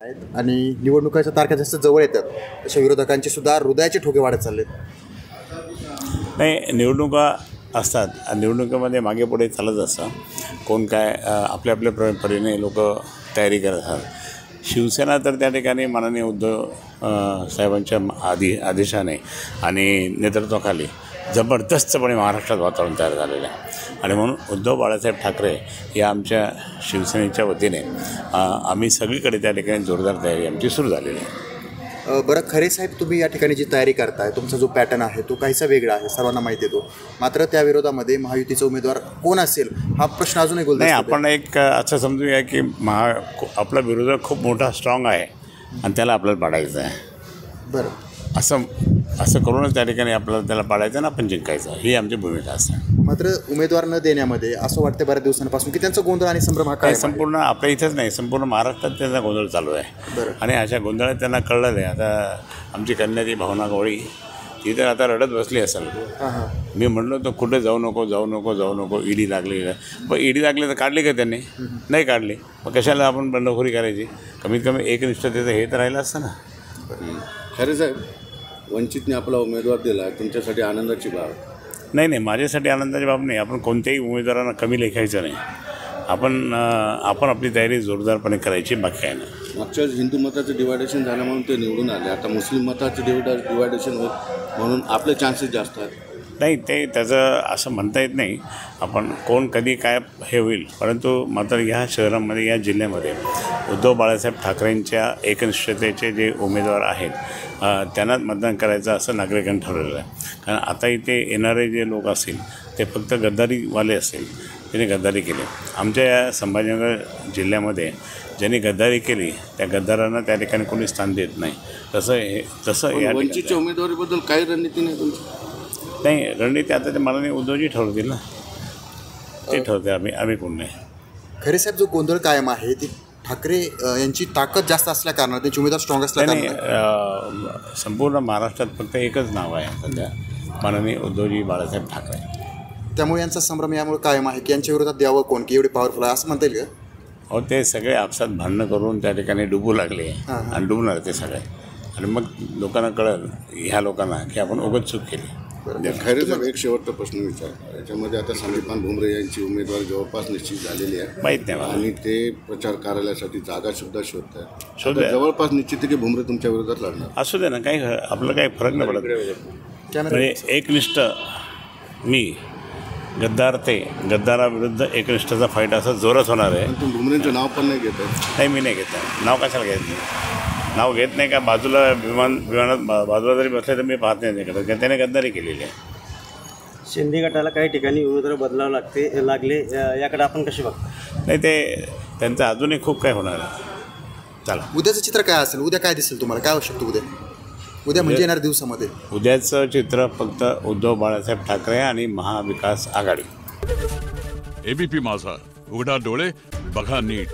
आहेत. आणि निवडणुकाच्या तारखा जास्त जवळ येतात. अशा विरोधकांचे सुद्धा हृदयाचे ठोके वाढत चालले नाही निवडणुका असतात. आणि निवडणुकीमध्ये मागे पुढे चालत असतं. कोण काय आपल्या आपल्या प्र परीने लोक तयारी करत असतात शिवसेना तर त्या ठिकाणी माननीय उद्धव साहेबांच्या आधी आदेशाने आणि नेतृत्वाखाली जबरदस्तपणे महाराष्ट्रात वातावरण तयार झालेलं आहे. आणि म्हणून उद्धव बाळासाहेब ठाकरे या आमच्या शिवसेनेच्या वतीने आम्ही सगळीकडे त्या ठिकाणी जोरदार तयारी आमची सुरू झालेली आहे. बरं खरे साहेब तुम्ही या ठिकाणी जी तयारी करताय तुमचा जो पॅटर्न आहे तो काहीसा वेगळा आहे सर्वांना माहिती आहे तो. मात्र त्या विरोधामध्ये महायुतीचा उमेदवार कोण असेल हा प्रश्न अजूनही नाही गोल आपण एक असं समजूया की महा आपला विरोधक खूप मोठा स्ट्रॉंग आहे. आणि त्याला आपल्याला पाडायचं आहे. बरं. असं असं करूनच त्या ठिकाणी आपल्याला त्याला पाडायचं आणि आपण जिंकायचं. ही आमची भूमिका असते. मात्र उमेदवार न देण्यामध्ये असं वाटतं बऱ्याच दिवसांपासून की त्यांचा गोंधळ आणि संभ्रम हा काय संपूर्ण आपल्या इथंच नाही संपूर्ण महाराष्ट्रात त्यांचा गोंधळ चालू आहे. बरं. आणि अशा गोंधळात त्यांना कळलं आहे आता आमची कन्या ती भावना गवळी ती तर आता रडत बसली असेल. मी म्हणलो तर कुठे जाऊ नको जाऊ नको जाऊ नको ईडी लागली. पण ईडी लागली तर काढली का त्यांनी? नाही काढली. मग कशाला आपण बंडखोरी करायची? कमीत कमी एकनिष्ठतेचं हे तर राहिलं असतं ना. खरे साहेब वंचितने आपला उमेदवार दिला तुमच्यासाठी आनंदाची बाब. नाही नाही माझ्यासाठी आनंदाची बाब नाही. आपण कोणत्याही उमेदवारांना कमी लेखायचं नाही. आपण आपण आपली तयारी जोरदारपणे करायची बाकी काय नाही. मागच्या हिंदू मताचं डिवायडेशन झालं म्हणून ते निवडून आले. आता मुस्लिम मताचं डिवायडा डिवायडेशन होत म्हणून आपले चान्सेस जास्त आहेत. नाही ते त्याचं असं म्हणता येत नाही. आपण कोण कधी काय हे होईल. परंतु मात्र ह्या शहरामध्ये या जिल्ह्यामध्ये उद्धव बाळासाहेब ठाकरेंच्या एकनिष्ठतेचे जे उमेदवार आहेत त्यांनाच मतदान करायचं असं नागरिकांनी ठरवलेलं आहे. कारण आता इथे येणारे जे लोक असतील ते फक्त गद्दारीवाले असतील त्यांनी गद्दारी केली. आमच्या या संभाजीनगर जिल्ह्यामध्ये ज्यांनी गद्दारी केली त्या गद्दारांना त्या ठिकाणी कोणी स्थान देत नाही. तसं हे तसं या वंचितच्या उमेदवारीबद्दल काही रणनीती नाही तुमची? नाही रणनीती आता ते मला उद्धवजी ठरवतील ना. ते ठरवते आम्ही आम्ही कोण नाही. खरे साहेब जो गोंधळ कायम आहे ती ठाकरे यांची ताकद जास्त असल्या कारणाने त्यांचे उमेदवार स्ट्रॉंग असल्या नाही संपूर्ण महाराष्ट्रात फक्त एकच नाव आहे सध्या माननीय उद्धवजी बाळासाहेब ठाकरे. त्यामुळे यांचा संभ्रम यामुळे कायम आहे की यांच्या विरोधात द्यावं कोण की एवढे पॉवरफुल आहे असं म्हणता येईल का? अहो ते सगळे आपसात भांडणं करून त्या ठिकाणी डुबू लागले. आणि डुबणार ते सगळे. आणि मग लोकांना कळलं ह्या लोकांना की आपण उगत चूक केली. खरे साहेब एक शेवटचा प्रश्न विचार याच्यामध्ये आता संदीपान भुमरे यांची उमेदवारी जवळपास निश्चित झालेली आहे. माहीत नाही आणि ते प्रचार कार्यालयासाठी जागा सुद्धा शोधत आहेत. शोधूया. आता जवळपास निश्चित आहे की भुमरे तुमच्या विरोधात लढणार? असू दे ना काही आपलं काही फरक नाही पडत. म्हणजे एकनिष्ठ मी गद्दार ते गद्दाराविरुद्ध एकनिष्ठाचा फाईट असा जोरात होणार आहे. भुमरेंचं नाव पण नाही घेत आहे. नाही मी नाही घेत आहे. नाव कशाला घेत नाही? नाव घेत नाही का? बाजूला विमान विमानात बा- बाजूला जरी बसले तर मी पाहत नाही कारण त्याने गद्दारी केलेली आहे. शिंदे गटाला काही ठिकाणी उमेदवार बदलावं लागते लागले याकडे आपण कसे बघतो? नाही ते त्यांचं अजूनही खूप काय होणार आहे. चला. उद्याचं चित्र काय असेल? उद्या काय दिसेल तुम्हाला? काय होऊ शकतं उद्या? उद्या म्हणजे येणाऱ्या दिवसामध्ये. उद्याचं चित्र फक्त उद्धव बाळासाहेब ठाकरे आणि महाविकास आघाडी. एबीपी माझा. उघडा डोळे बघा नीट.